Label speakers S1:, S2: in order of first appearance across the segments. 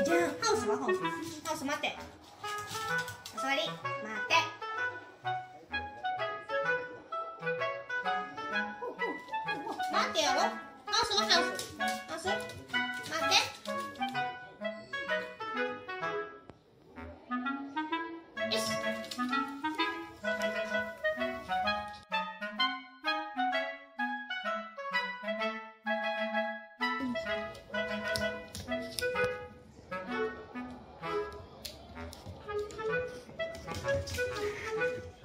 S1: ばホースホース待って。お座り。待って。待ってやろハウスはハウス。ハウス。待って。よし。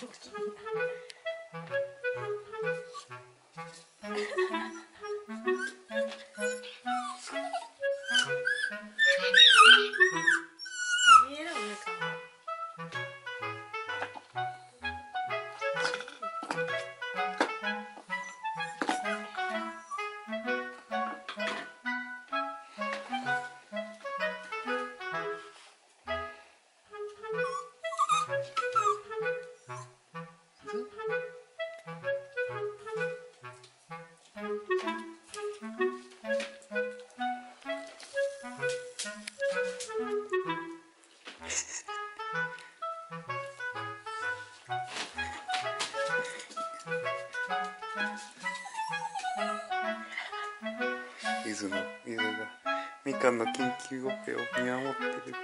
S2: Chucky.
S3: ゆずのゆずがみかんの緊急オペを見守ってる。